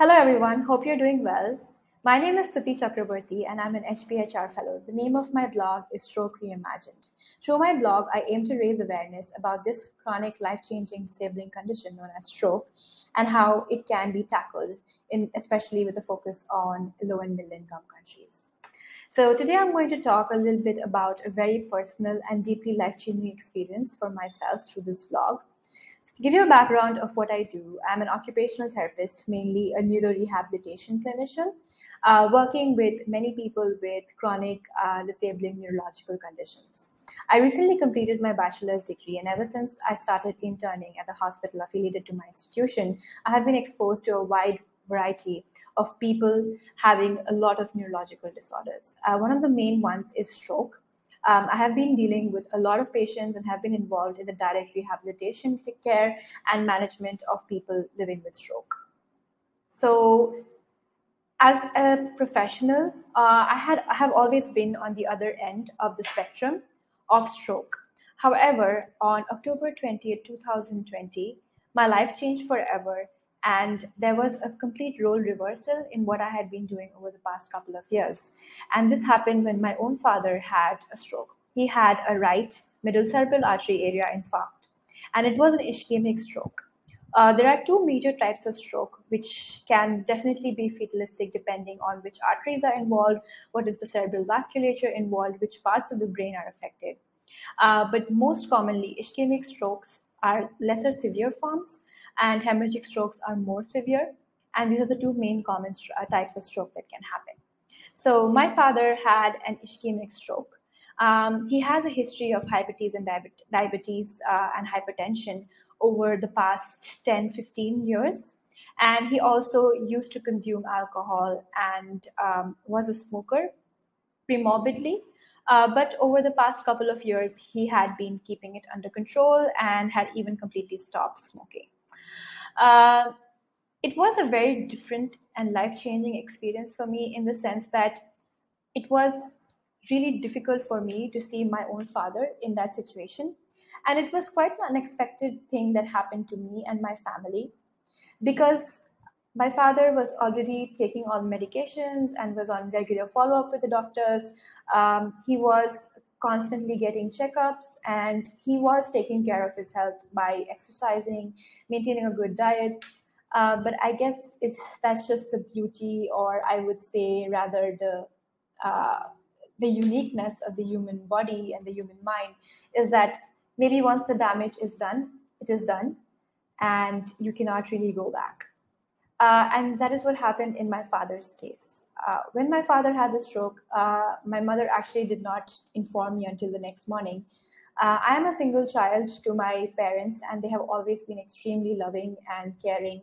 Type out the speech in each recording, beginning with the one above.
Hello, everyone. Hope you're doing well. My name is Stuti Chakraborty, and I'm an HPHR fellow. The name of my blog is Stroke Reimagined. Through my blog, I aim to raise awareness about this chronic, life changing, disabling condition known as stroke and how it can be tackled, in, especially with a focus on low and middle income countries. So, today I'm going to talk a little bit about a very personal and deeply life changing experience for myself through this vlog. To give you a background of what I do, I'm an occupational therapist, mainly a neurorehabilitation clinician, uh, working with many people with chronic uh, disabling neurological conditions. I recently completed my bachelor's degree, and ever since I started interning at the hospital affiliated to my institution, I have been exposed to a wide variety of people having a lot of neurological disorders. Uh, one of the main ones is stroke. Um, I have been dealing with a lot of patients and have been involved in the direct rehabilitation care and management of people living with stroke. So, as a professional, uh, I had I have always been on the other end of the spectrum of stroke. However, on October 20th, 2020, my life changed forever and there was a complete role reversal in what I had been doing over the past couple of years. And this happened when my own father had a stroke. He had a right middle cerebral artery area infarct, and it was an ischemic stroke. Uh, there are two major types of stroke, which can definitely be fatalistic depending on which arteries are involved, what is the cerebral vasculature involved, which parts of the brain are affected. Uh, but most commonly, ischemic strokes are lesser severe forms, and hemorrhagic strokes are more severe. And these are the two main common uh, types of stroke that can happen. So, my father had an ischemic stroke. Um, he has a history of diabetes and diabetes uh, and hypertension over the past 10, 15 years. And he also used to consume alcohol and um, was a smoker premorbidly. Uh, but over the past couple of years, he had been keeping it under control and had even completely stopped smoking. Uh, it was a very different and life changing experience for me in the sense that it was really difficult for me to see my own father in that situation. And it was quite an unexpected thing that happened to me and my family because my father was already taking all medications and was on regular follow up with the doctors. Um, he was constantly getting checkups and he was taking care of his health by exercising maintaining a good diet. Uh, but i guess it's that's just the beauty or i would say rather the uh, the uniqueness of the human body and the human mind is that maybe once the damage is done it is done and you cannot really go back. Uh, and that is what happened in my father's case uh, when my father had the stroke, uh, my mother actually did not inform me until the next morning. Uh, I am a single child to my parents, and they have always been extremely loving and caring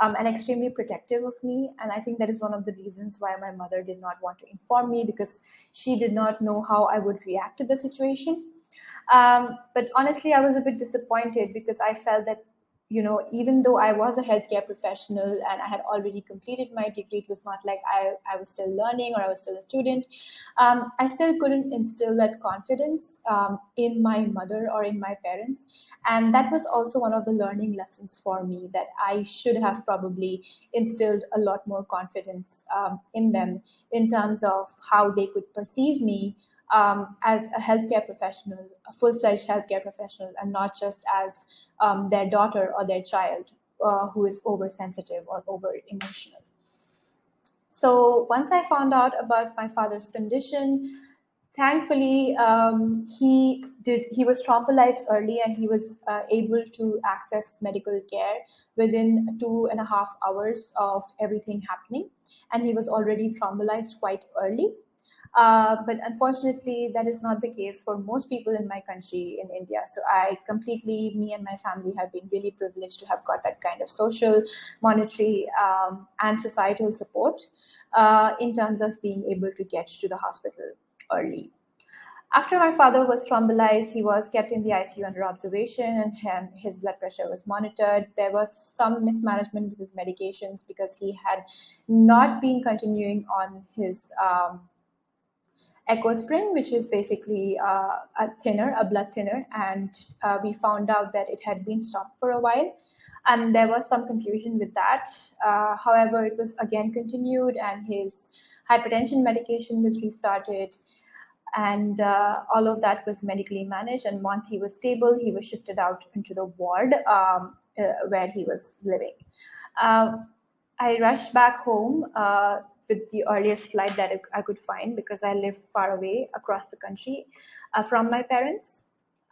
um, and extremely protective of me. And I think that is one of the reasons why my mother did not want to inform me because she did not know how I would react to the situation. Um, but honestly, I was a bit disappointed because I felt that you know, even though I was a healthcare professional and I had already completed my degree, it was not like I, I was still learning or I was still a student. Um, I still couldn't instill that confidence um, in my mother or in my parents. And that was also one of the learning lessons for me that I should have probably instilled a lot more confidence um, in them in terms of how they could perceive me um, as a healthcare professional, a full fledged healthcare professional, and not just as um, their daughter or their child uh, who is oversensitive or over emotional. So once I found out about my father's condition, thankfully um, he did he was thrombolyzed early and he was uh, able to access medical care within two and a half hours of everything happening and he was already thrombolyzed quite early uh, but unfortunately, that is not the case for most people in my country, in India. So I completely, me and my family have been really privileged to have got that kind of social, monetary, um, and societal support uh, in terms of being able to get to the hospital early. After my father was thrombolyzed, he was kept in the ICU under observation and his blood pressure was monitored. There was some mismanagement with his medications because he had not been continuing on his um, Ecosprin, which is basically uh, a thinner, a blood thinner, and uh, we found out that it had been stopped for a while. and there was some confusion with that. Uh, however, it was again continued, and his hypertension medication was restarted, and uh, all of that was medically managed. And once he was stable, he was shifted out into the ward um, uh, where he was living. Uh, I rushed back home with the earliest flight that I could find because I live far away across the country uh, from my parents.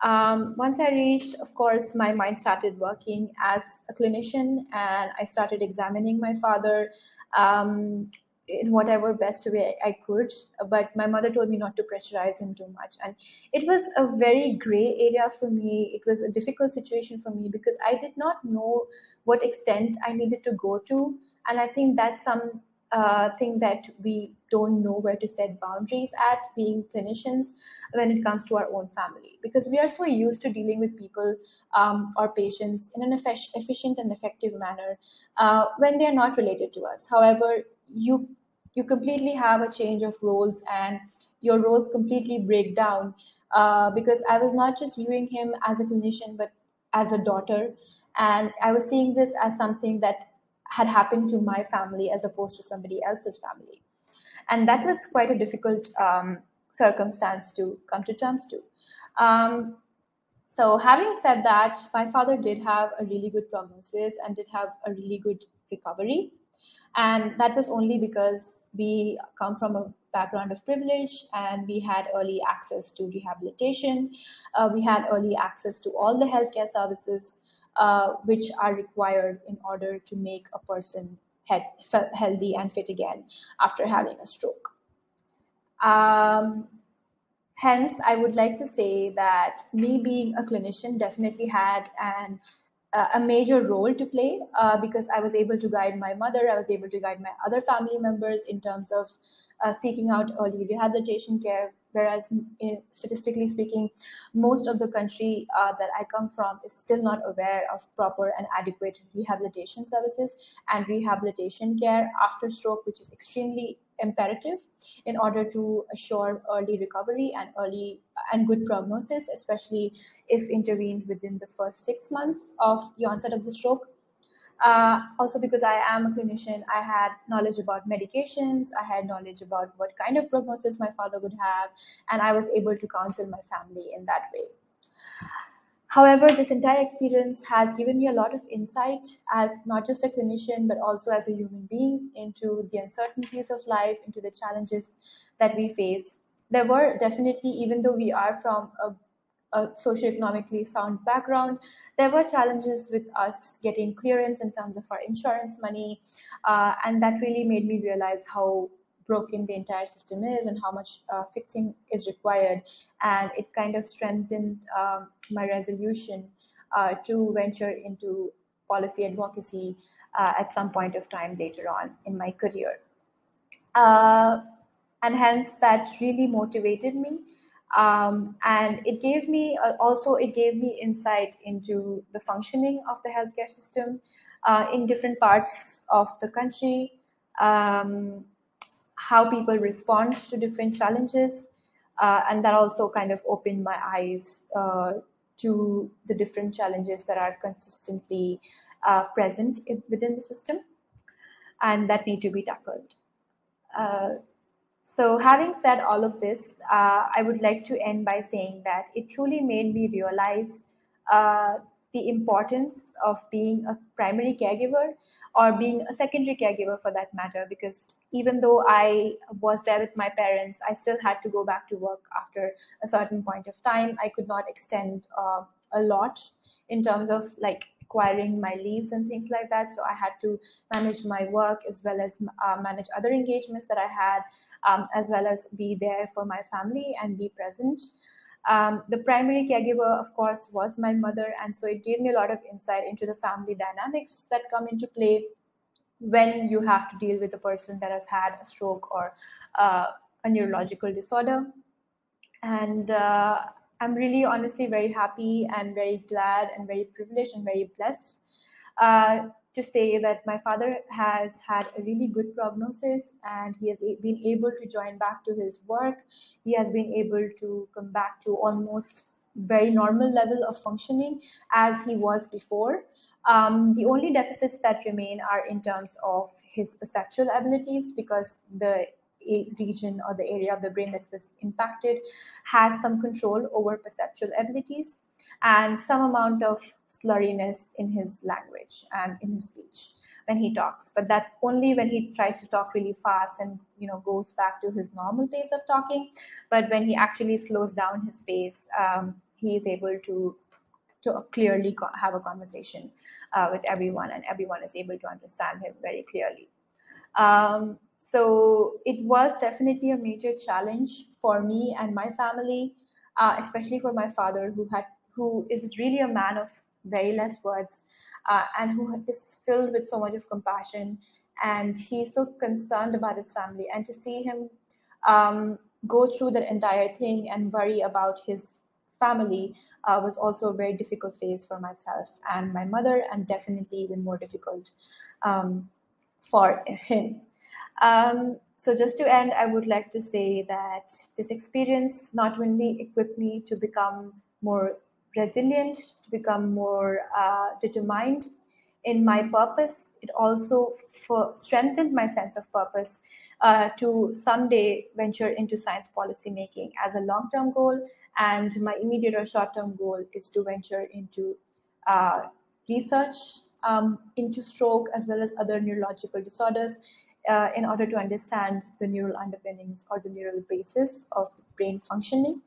Um, once I reached, of course, my mind started working as a clinician, and I started examining my father um, in whatever best way I could. But my mother told me not to pressurize him too much, and it was a very gray area for me. It was a difficult situation for me because I did not know what extent I needed to go to, and I think that's some uh, thing that we don't know where to set boundaries at being clinicians when it comes to our own family. Because we are so used to dealing with people um, or patients in an efficient and effective manner uh, when they are not related to us. However you you completely have a change of roles and your roles completely break down uh, because i was not just viewing him as a clinician but as a daughter. And i was seeing this as something that had happened to my family as opposed to somebody else's family. And that was quite a difficult um, circumstance to come to terms to. Um, so, having said that, my father did have a really good prognosis and did have a really good recovery. And that was only because we come from a background of privilege and we had early access to rehabilitation. Uh, we had early access to all the healthcare services uh, which are required in order to make a person head, healthy and fit again after having a stroke. Um, hence, I would like to say that me being a clinician definitely had an uh, a major role to play uh, because I was able to guide my mother, I was able to guide my other family members in terms of uh, seeking out early rehabilitation care, whereas in, statistically speaking, most of the country uh, that I come from is still not aware of proper and adequate rehabilitation services and rehabilitation care after stroke, which is extremely imperative in order to assure early recovery and early and good prognosis, especially if intervened within the first six months of the onset of the stroke. Uh, also, because I am a clinician, I had knowledge about medications, I had knowledge about what kind of prognosis my father would have, and I was able to counsel my family in that way. However, this entire experience has given me a lot of insight as not just a clinician, but also as a human being into the uncertainties of life, into the challenges that we face. There were definitely, even though we are from a a socioeconomically sound background, there were challenges with us getting clearance in terms of our insurance money. Uh, and that really made me realize how broken the entire system is and how much uh, fixing is required. And it kind of strengthened um, my resolution uh, to venture into policy advocacy uh, at some point of time later on in my career. Uh, and hence, that really motivated me um, and it gave me uh, also it gave me insight into the functioning of the healthcare system uh, in different parts of the country um, how people respond to different challenges uh, and that also kind of opened my eyes uh, to the different challenges that are consistently uh, present in, within the system and that need to be tackled. Uh, so, having said all of this, uh, I would like to end by saying that it truly made me realize uh, the importance of being a primary caregiver or being a secondary caregiver for that matter. Because even though I was there with my parents, I still had to go back to work after a certain point of time. I could not extend uh, a lot in terms of like acquiring my leaves and things like that. So I had to manage my work as well as uh, manage other engagements that I had, um, as well as be there for my family and be present. Um, the primary caregiver, of course, was my mother, and so it gave me a lot of insight into the family dynamics that come into play when you have to deal with a person that has had a stroke or uh, a neurological disorder. And uh, I'm really honestly very happy and very glad and very privileged and very blessed uh, to say that my father has had a really good prognosis and he has been able to join back to his work. He has been able to come back to almost very normal level of functioning as he was before. Um, the only deficits that remain are in terms of his perceptual abilities because the region or the area of the brain that was impacted has some control over perceptual abilities and some amount of slurriness in his language and in his speech when he talks. But that's only when he tries to talk really fast and you know goes back to his normal pace of talking. But when he actually slows down his pace um, he is able to to clearly have a conversation uh, with everyone and everyone is able to understand him very clearly. Um, so it was definitely a major challenge for me and my family uh, especially for my father who had who is really a man of very less words uh, and who is filled with so much of compassion. And he's so concerned about his family. And to see him um, go through that entire thing and worry about his family uh, was also a very difficult phase for myself and my mother and definitely even more difficult um, for him um, so just to end i would like to say that this experience not only equipped me to become more resilient, to become more uh, determined in my purpose. It also strengthened my sense of purpose uh, to someday venture into science policy making as a long term goal. And my immediate or short term goal is to venture into uh, research um, into stroke as well as other neurological disorders uh, in order to understand the neural underpinnings or the neural basis of brain functioning.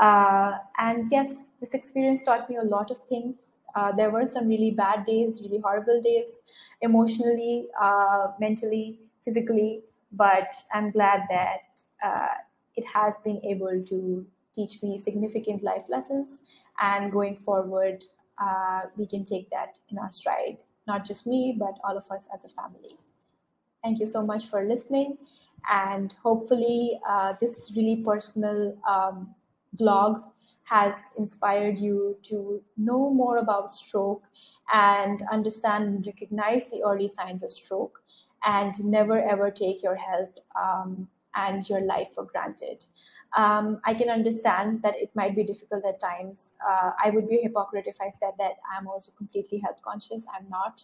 Uh, and yes, this experience taught me a lot of things. Uh, there were some really bad days, really horrible days, emotionally, uh, mentally, physically, but I'm glad that uh, it has been able to teach me significant life lessons. And going forward, uh, we can take that in our stride, not just me, but all of us as a family. Thank you so much for listening. And hopefully, uh, this really personal um, vlog has inspired you to know more about stroke and understand and recognize the early signs of stroke and never ever take your health um, and your life for granted. Um, I can understand that it might be difficult at times. Uh, I would be a hypocrite if I said that I'm also completely health conscious. I'm not.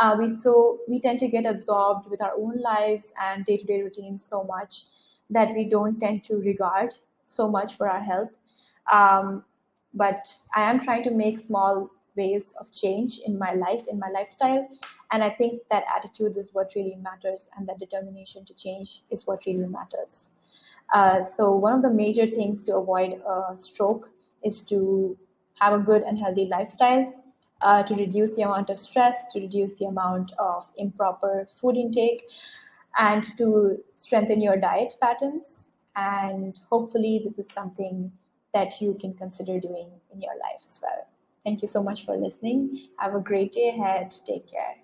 Uh, we so we tend to get absorbed with our own lives and day-to-day routines so much that we don't tend to regard so much for our health. Um, but I am trying to make small ways of change in my life, in my lifestyle. And I think that attitude is what really matters, and that determination to change is what really matters. Uh, so, one of the major things to avoid a stroke is to have a good and healthy lifestyle, uh, to reduce the amount of stress, to reduce the amount of improper food intake, and to strengthen your diet patterns and hopefully, this is something that you can consider doing in your life as well. Thank you so much for listening. Have a great day ahead. Take care.